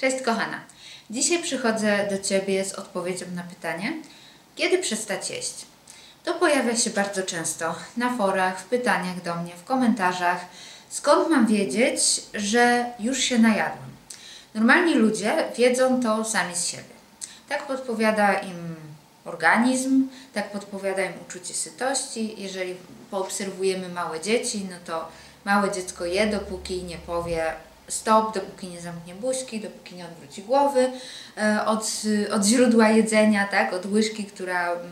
Cześć kochana. Dzisiaj przychodzę do Ciebie z odpowiedzią na pytanie, kiedy przestać jeść? To pojawia się bardzo często na forach, w pytaniach do mnie, w komentarzach. Skąd mam wiedzieć, że już się najadłam? Normalni ludzie wiedzą to sami z siebie. Tak podpowiada im organizm, tak podpowiada im uczucie sytości. Jeżeli poobserwujemy małe dzieci, no to małe dziecko je, dopóki nie powie stop, dopóki nie zamknie buźki, dopóki nie odwróci głowy e, od, od źródła jedzenia, tak, od łyżki, która mm,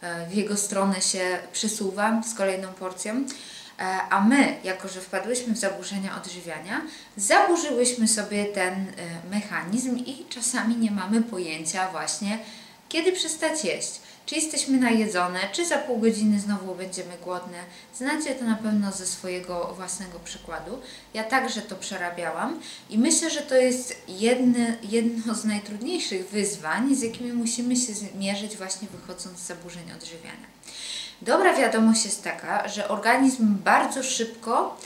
e, w jego stronę się przesuwa z kolejną porcją. E, a my, jako że wpadłyśmy w zaburzenia odżywiania, zaburzyłyśmy sobie ten mechanizm i czasami nie mamy pojęcia właśnie, kiedy przestać jeść. Czy jesteśmy najedzone, czy za pół godziny znowu będziemy głodne. Znacie to na pewno ze swojego własnego przykładu. Ja także to przerabiałam i myślę, że to jest jedne, jedno z najtrudniejszych wyzwań, z jakimi musimy się zmierzyć właśnie wychodząc z zaburzeń odżywiania. Dobra wiadomość jest taka, że organizm bardzo szybko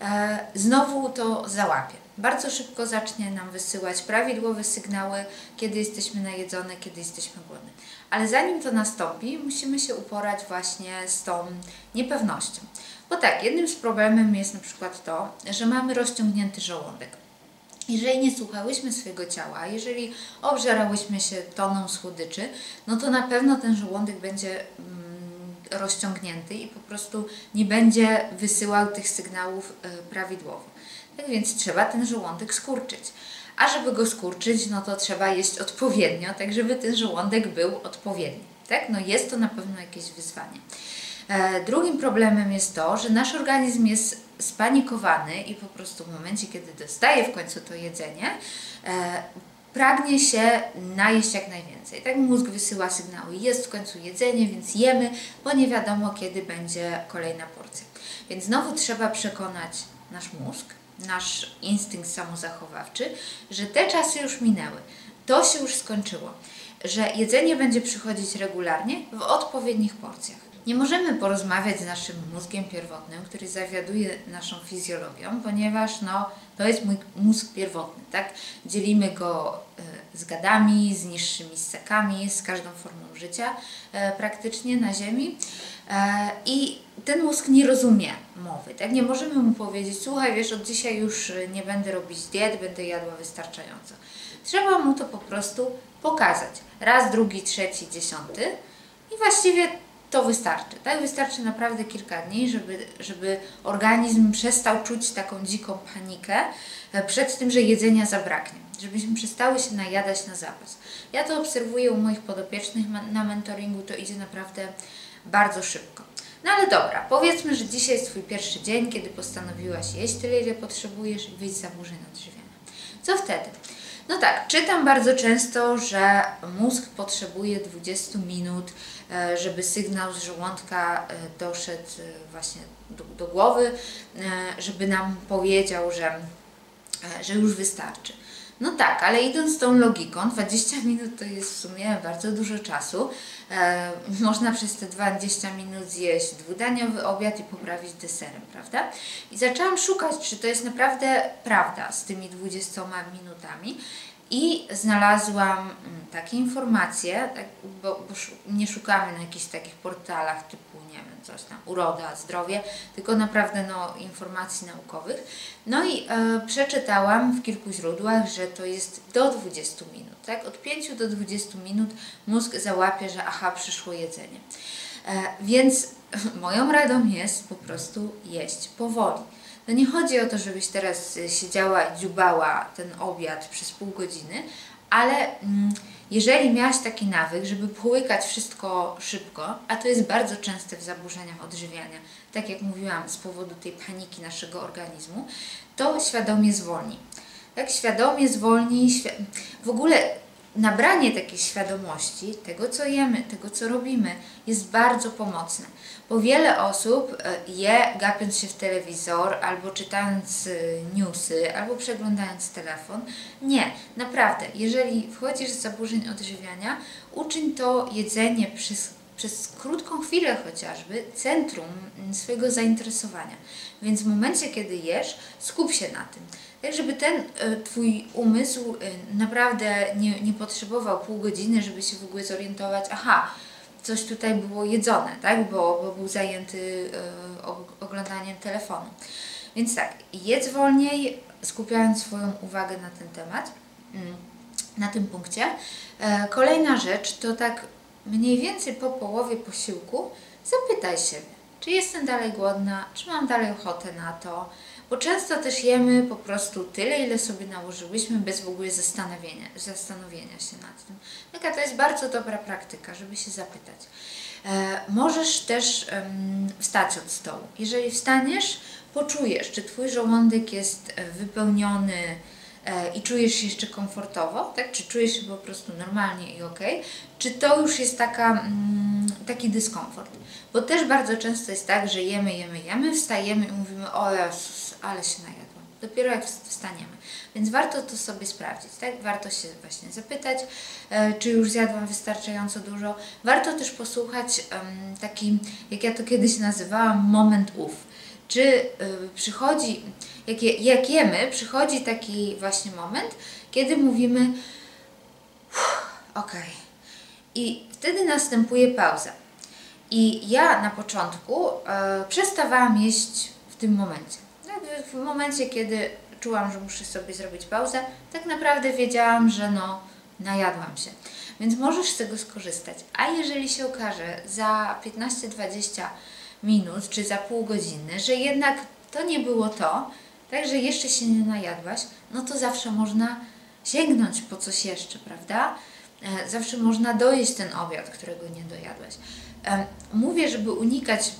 e, znowu to załapie bardzo szybko zacznie nam wysyłać prawidłowe sygnały, kiedy jesteśmy najedzone, kiedy jesteśmy głodne. Ale zanim to nastąpi, musimy się uporać właśnie z tą niepewnością. Bo tak, jednym z problemów jest na przykład to, że mamy rozciągnięty żołądek. Jeżeli nie słuchałyśmy swojego ciała, jeżeli obżerałyśmy się toną słodyczy, no to na pewno ten żołądek będzie mm, rozciągnięty i po prostu nie będzie wysyłał tych sygnałów y, prawidłowo. Tak więc trzeba ten żołądek skurczyć. A żeby go skurczyć, no to trzeba jeść odpowiednio, tak żeby ten żołądek był odpowiedni. Tak? No jest to na pewno jakieś wyzwanie. E, drugim problemem jest to, że nasz organizm jest spanikowany i po prostu w momencie, kiedy dostaje w końcu to jedzenie, e, pragnie się najeść jak najwięcej. Tak mózg wysyła sygnały, jest w końcu jedzenie, więc jemy, bo nie wiadomo kiedy będzie kolejna porcja. Więc znowu trzeba przekonać nasz mózg, nasz instynkt samozachowawczy, że te czasy już minęły, to się już skończyło, że jedzenie będzie przychodzić regularnie w odpowiednich porcjach. Nie możemy porozmawiać z naszym mózgiem pierwotnym, który zawiaduje naszą fizjologią, ponieważ no, to jest mój mózg pierwotny, tak? Dzielimy go y, z gadami, z niższymi ssekami, z każdą formą życia y, praktycznie na Ziemi. E, I ten mózg nie rozumie mowy, tak? Nie możemy mu powiedzieć, słuchaj, wiesz, od dzisiaj już nie będę robić diet, będę jadła wystarczająco. Trzeba mu to po prostu pokazać. Raz, drugi, trzeci, dziesiąty i właściwie to wystarczy. Tak? Wystarczy naprawdę kilka dni, żeby, żeby organizm przestał czuć taką dziką panikę e, przed tym, że jedzenia zabraknie. Żebyśmy przestały się najadać na zapas. Ja to obserwuję u moich podopiecznych na mentoringu, to idzie naprawdę bardzo szybko. No ale dobra, powiedzmy, że dzisiaj jest Twój pierwszy dzień, kiedy postanowiłaś jeść tyle, ile potrzebujesz i wyjść z zaburzeń odżywiania. Co wtedy? No tak, czytam bardzo często, że mózg potrzebuje 20 minut, e, żeby sygnał z żołądka e, doszedł e, właśnie do, do głowy, żeby nam powiedział, że, że już wystarczy. No tak, ale idąc tą logiką, 20 minut to jest w sumie bardzo dużo czasu. E, można przez te 20 minut zjeść dwudaniowy obiad i poprawić deserem, prawda? I zaczęłam szukać, czy to jest naprawdę prawda z tymi 20 minutami. I znalazłam mm, takie informacje, tak, bo, bo nie szukamy na jakichś takich portalach typu, nie wiem, coś tam, uroda, zdrowie, tylko naprawdę no, informacji naukowych. No i e, przeczytałam w kilku źródłach, że to jest do 20 minut, tak? Od 5 do 20 minut mózg załapie, że aha, przyszło jedzenie. E, więc moją radą jest po prostu jeść powoli. No nie chodzi o to, żebyś teraz y, siedziała i dziubała ten obiad przez pół godziny, ale mm, jeżeli miałaś taki nawyk, żeby połykać wszystko szybko, a to jest bardzo częste w zaburzeniach odżywiania, tak jak mówiłam, z powodu tej paniki naszego organizmu, to świadomie zwolni. Tak świadomie zwolni, w ogóle nabranie takiej świadomości tego, co jemy, tego, co robimy, jest bardzo pomocne. Bo wiele osób e, je gapiąc się w telewizor, albo czytając e, newsy, albo przeglądając telefon. Nie, naprawdę, jeżeli wchodzisz z zaburzeń odżywiania, uczyń to jedzenie przez przez krótką chwilę chociażby centrum swojego zainteresowania. Więc w momencie, kiedy jesz, skup się na tym. Tak, żeby ten y, Twój umysł y, naprawdę nie, nie potrzebował pół godziny, żeby się w ogóle zorientować, aha, coś tutaj było jedzone, tak, bo, bo był zajęty y, oglądaniem telefonu. Więc tak, jedz wolniej, skupiając swoją uwagę na ten temat, mm, na tym punkcie. E, kolejna rzecz to tak mniej więcej po połowie posiłku zapytaj się, czy jestem dalej głodna, czy mam dalej ochotę na to, bo często też jemy po prostu tyle, ile sobie nałożyłyśmy, bez w ogóle zastanowienia, zastanowienia się nad tym. Taka to jest bardzo dobra praktyka, żeby się zapytać. E, możesz też wstać od stołu. Jeżeli wstaniesz, poczujesz, czy Twój żołądek jest wypełniony, E, i czujesz się jeszcze komfortowo, tak? Czy czujesz się po prostu normalnie i ok? Czy to już jest taka, mm, taki dyskomfort? Bo też bardzo często jest tak, że jemy, jemy, jemy, wstajemy i mówimy, o Jezus, ale się najadłam. Dopiero jak wstaniemy. Więc warto to sobie sprawdzić, tak? Warto się właśnie zapytać, e, czy już zjadłam wystarczająco dużo. Warto też posłuchać taki, jak ja to kiedyś nazywałam, moment ów. Czy y, przychodzi jak, je, jak jemy, przychodzi taki właśnie moment, kiedy mówimy ok. I wtedy następuje pauza. I ja na początku e, przestawałam jeść w tym momencie. W momencie, kiedy czułam, że muszę sobie zrobić pauzę, tak naprawdę wiedziałam, że no, najadłam się. Więc możesz z tego skorzystać. A jeżeli się okaże za 15-20 minut czy za pół godziny, że jednak to nie było to, Także jeszcze się nie najadłaś, no to zawsze można sięgnąć po coś jeszcze, prawda? E, zawsze można dojeść ten obiad, którego nie dojadłaś. E, mówię, żeby unikać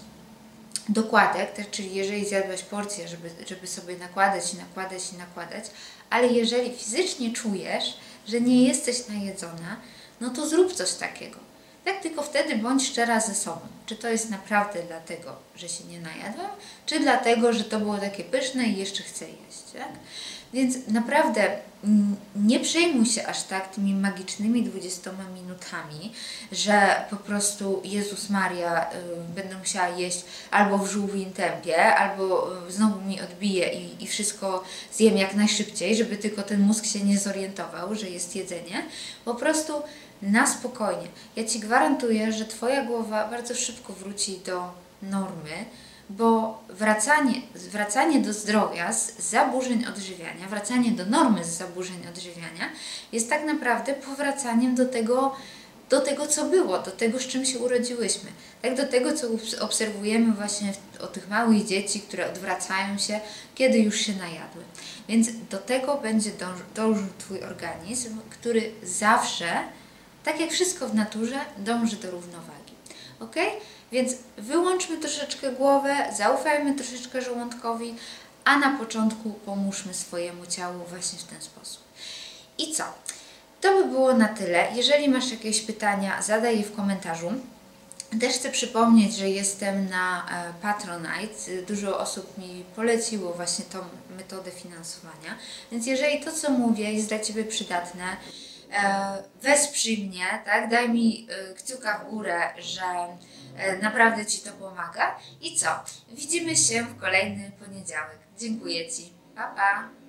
dokładek, tak, czyli jeżeli zjadłaś porcję, żeby, żeby sobie nakładać i nakładać i nakładać, ale jeżeli fizycznie czujesz, że nie jesteś najedzona, no to zrób coś takiego. Tak tylko wtedy bądź szczera ze sobą. Czy to jest naprawdę dlatego, że się nie najadłam, czy dlatego, że to było takie pyszne i jeszcze chcę jeść. Tak? Więc naprawdę nie przejmuj się aż tak tymi magicznymi 20 minutami, że po prostu Jezus Maria y, będę musiała jeść albo w żółwim tempie, albo y, znowu mi odbije i, i wszystko zjem jak najszybciej, żeby tylko ten mózg się nie zorientował, że jest jedzenie. Po prostu na spokojnie. Ja Ci gwarantuję, że Twoja głowa bardzo szybko wróci do normy, bo wracanie, wracanie do zdrowia z zaburzeń odżywiania, wracanie do normy z zaburzeń odżywiania jest tak naprawdę powracaniem do tego, do tego, co było, do tego, z czym się urodziłyśmy. Tak do tego, co obserwujemy właśnie o tych małych dzieci, które odwracają się, kiedy już się najadły. Więc do tego będzie dążył Twój organizm, który zawsze tak jak wszystko w naturze, dąży do równowagi. Ok? Więc wyłączmy troszeczkę głowę, zaufajmy troszeczkę żołądkowi, a na początku pomóżmy swojemu ciału właśnie w ten sposób. I co? To by było na tyle. Jeżeli masz jakieś pytania, zadaj je w komentarzu. Też chcę przypomnieć, że jestem na e, Patronite. Dużo osób mi poleciło właśnie tą metodę finansowania. Więc jeżeli to, co mówię, jest dla Ciebie przydatne, wesprzyj mnie, tak? daj mi e, kciuka w górę, że e, naprawdę Ci to pomaga. I co? Widzimy się w kolejny poniedziałek. Dziękuję Ci. Pa, pa.